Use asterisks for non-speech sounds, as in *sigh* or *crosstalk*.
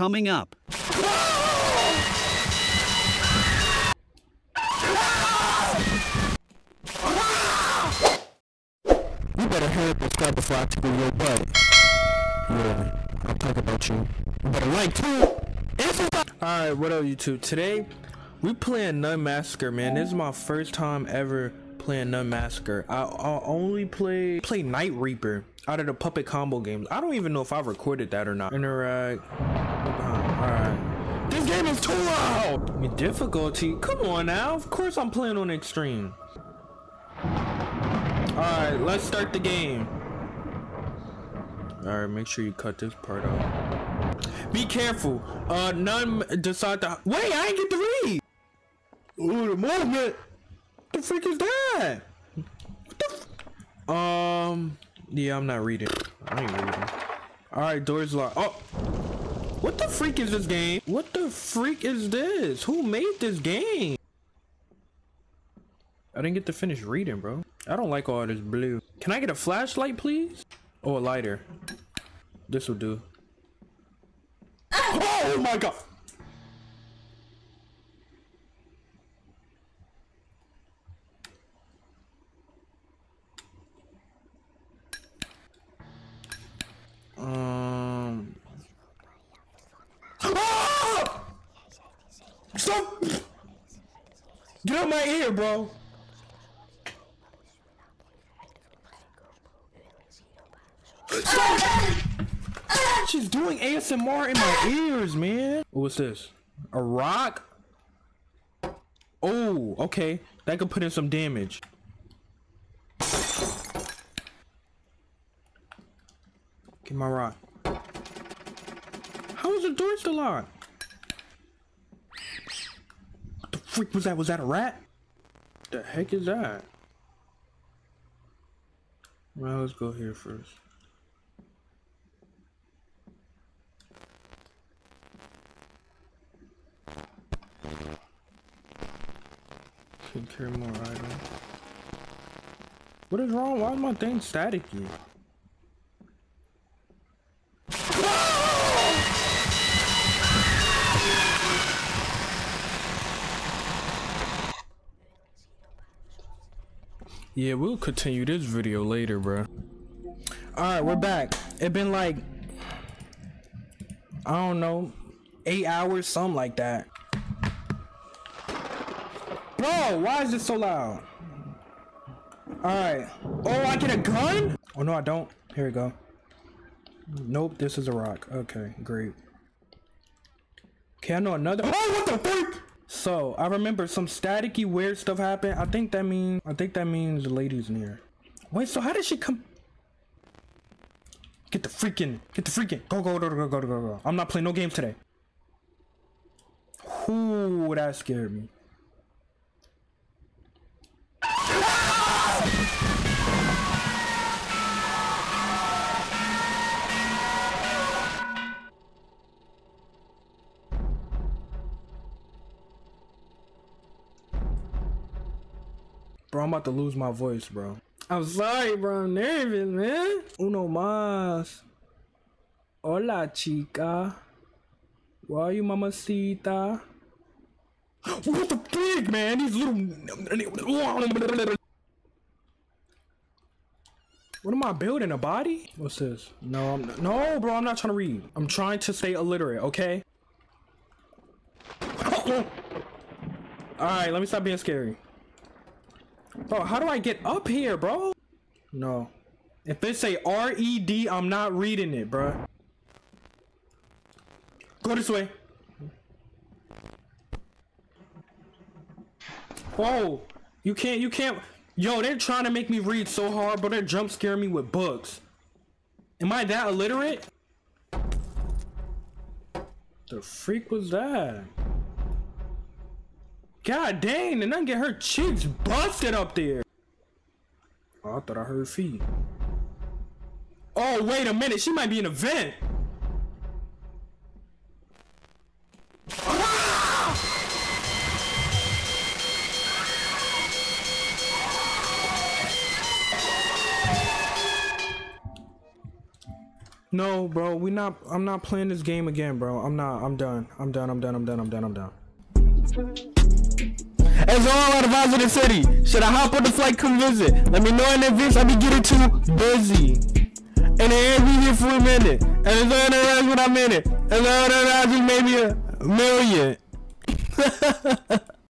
coming up. You better hurry up and subscribe before I tickle your butt. Yeah, I'll talk about you. You better like too. Alright, what up YouTube? Today, we playing Nun Massacre, man. This is my first time ever playing Nun Massacre. I, I only play play Night Reaper out of the Puppet Combo games. I don't even know if I recorded that or not. Interact. Alright. This game is too loud! Difficulty? Come on now. Of course I'm playing on extreme. Alright, let's start the game. Alright, make sure you cut this part out. Be careful. Uh, none decide to. Wait, I ain't get to read. Oh, the movement. What the freak is that? What the? F um. Yeah, I'm not reading. I ain't reading. All right, doors locked. Oh. What the freak is this game? What the freak is this? Who made this game? I didn't get to finish reading, bro. I don't like all this blue. Can I get a flashlight, please? Oh, a lighter. This will do. Oh my god! Stop! Get out my ear, bro. Stop! She's doing ASMR in my ears, man. What's this? A rock? Oh, okay. That could put in some damage. Get my rock. How is the door still locked? What the freak was that? Was that a rat? The heck is that? Well, let's go here first. Can carry more items. What is wrong? Why is my thing staticky? Yeah, we'll continue this video later, bro. Alright, we're back. It been like, I don't know, eight hours, something like that. Bro, why is it so loud? Alright. Oh, I get a gun? Oh, no, I don't. Here we go. Nope, this is a rock. Okay, great. Okay, I know another. Oh, what the freak? So, I remember some staticky weird stuff happened. I think that means, I think that means the lady's near. Wait, so how did she come? Get the freaking, get the freaking. Go, go, go, go, go, go, go. I'm not playing no games today. Ooh, that scared me. Bro, I'm about to lose my voice, bro. I'm sorry, bro. I'm nervous, man. Uno más. Hola, chica. Where are you, mamacita? What the freak, man? These little. What am I building? A body? What's this? No, I'm not. No, bro, I'm not trying to read. I'm trying to stay illiterate, okay? Alright, let me stop being scary. Bro, how do I get up here, bro? No. If it say R-E-D, I'm not reading it, bro. Go this way. Whoa. You can't, you can't. Yo, they're trying to make me read so hard, but they're jump scaring me with books. Am I that illiterate? The freak was that? God dang, and I get her cheeks busted up there. Oh, I thought I heard feet. Oh, wait a minute. She might be in a vent. No, bro, we not. I'm not playing this game again, bro. I'm not. I'm done. I'm done. I'm done. I'm done. I'm done. I'm done. As all out of Positive City, should I hop on the flight? Come visit. Let me know in advance. I be getting too busy. And it ain't be here for a minute. And it's all that when I'm in it. And all that just maybe a million. *laughs*